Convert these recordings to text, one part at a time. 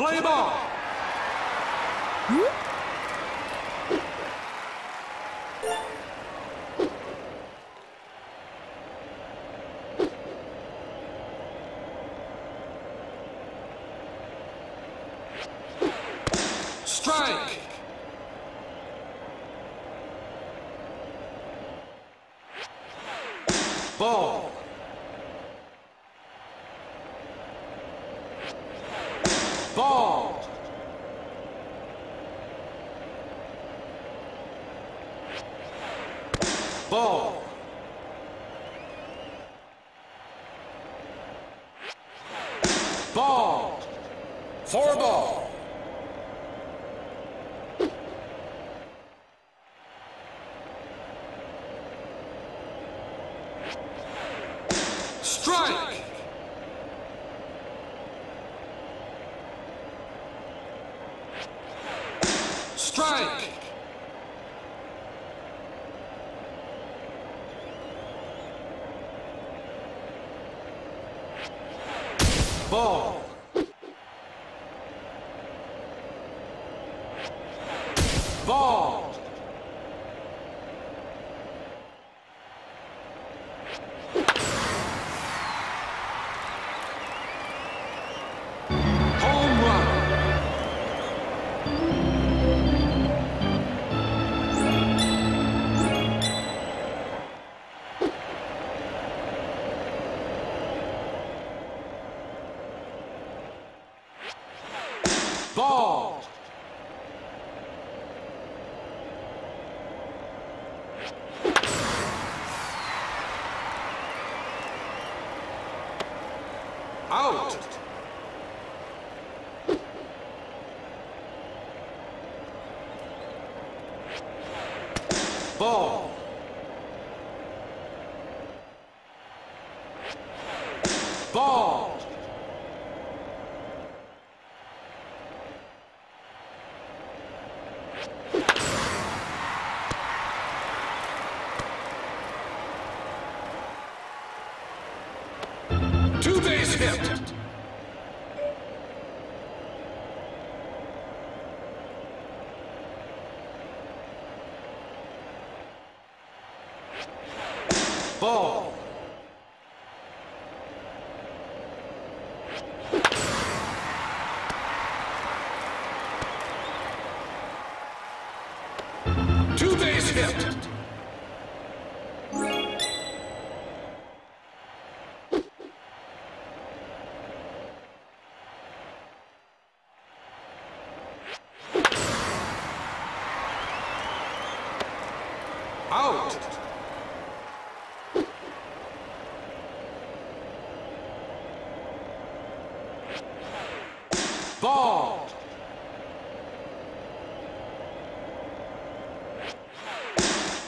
Play ball. Strike. Ball. Ball. Ball. Four ball. Strike. Strike. Ball. Ball. Out. Ball. Ball. Two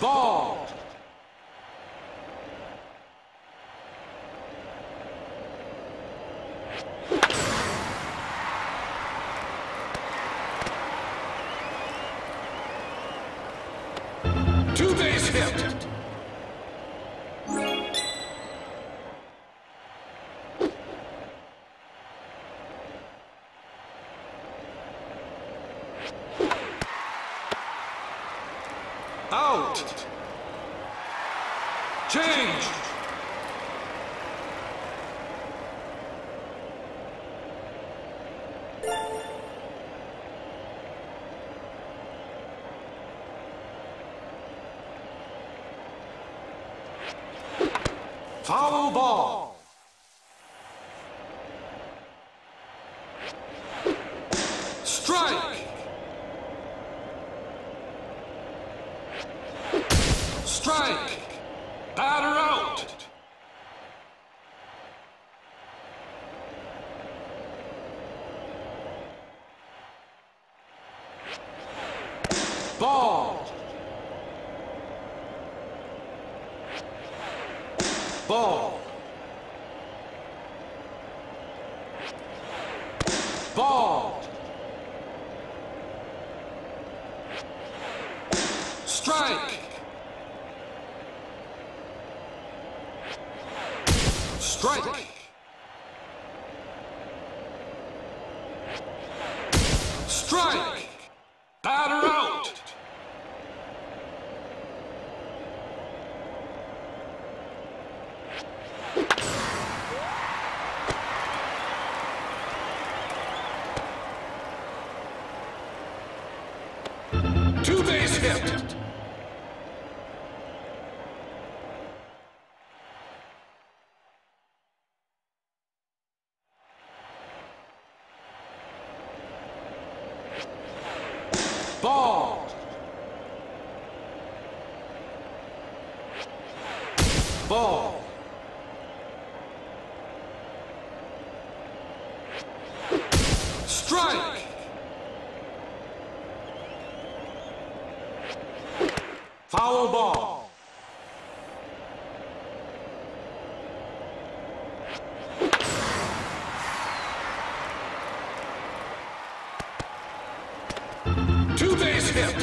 Ball. Two base hit. Out. Change. Foul ball. Strike. Strike. Batter out. Ball. Ball. Ball. Strike. Ball. Strike. Foul ball. Two base hit.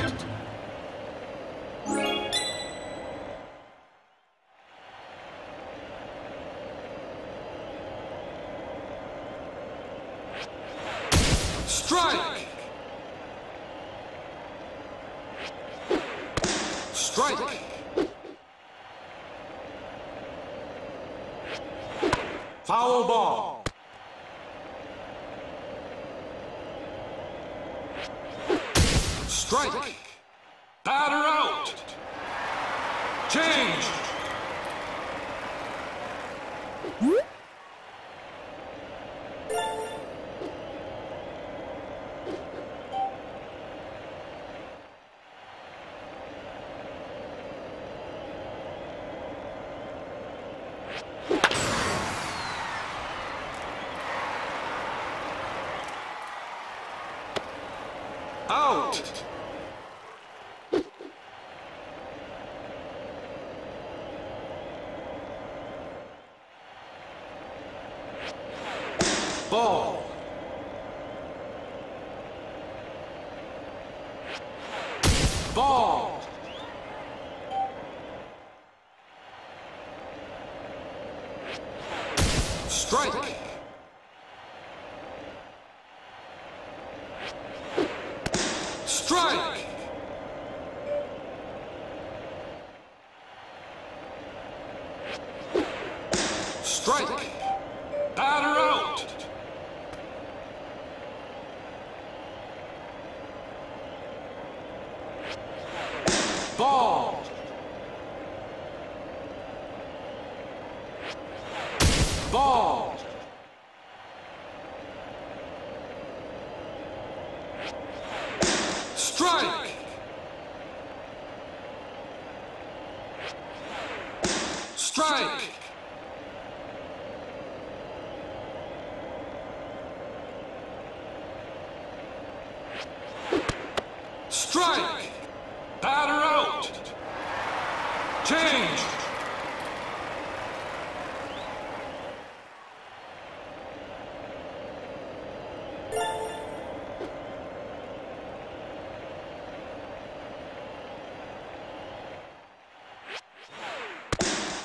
Strike. Strike. Foul ball. Strike. Batter out. Change. Out. Ball. Ball. Strike. Ball. Ball. Strike. Strike. Strike.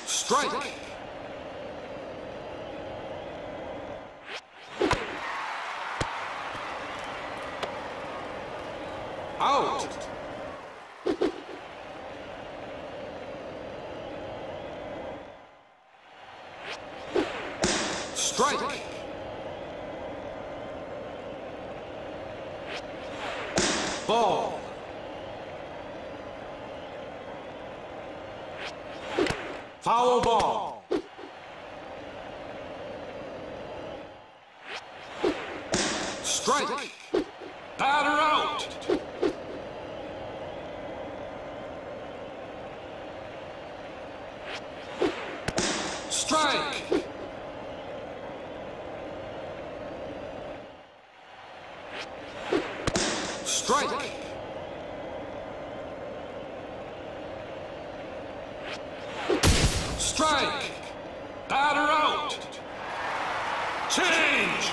Strike. Out. Strike. Ball. Foul ball. Strike. Batter out. Strike. Strike. Strike. Batter out. Change.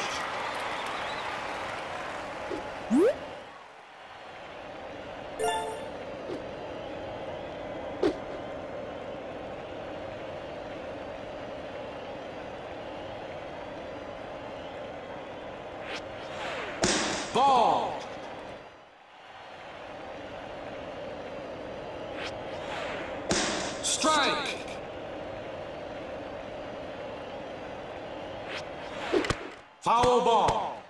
Ball. Strike. Foul ball.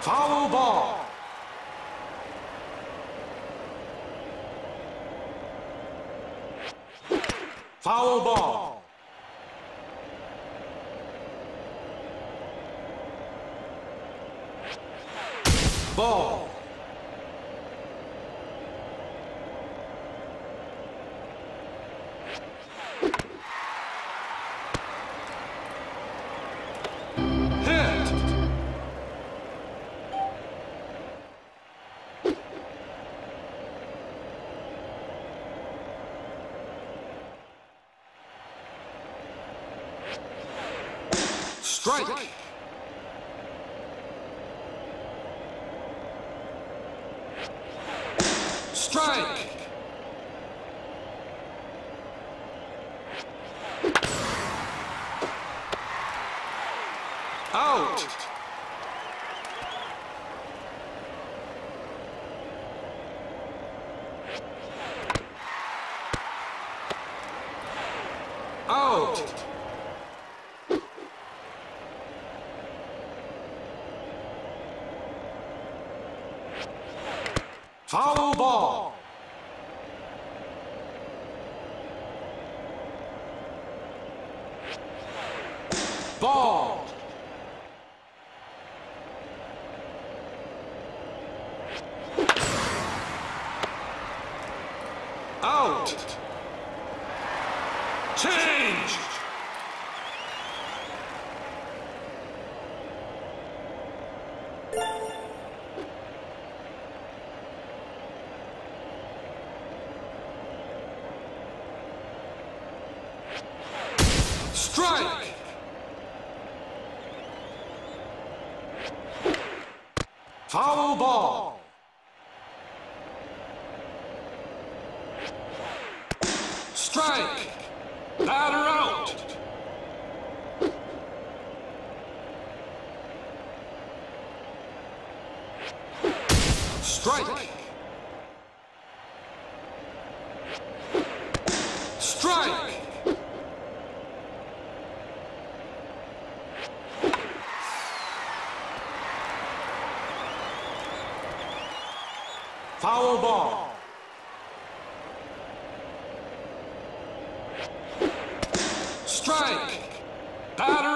Foul ball. Foul ball. Ball. Strike. Strike. Out. Out. Foul ball. Ball. Out. Change. Strike. Foul ball. Strike. Batter out. Strike. Strike. Foul ball. Strike. Batter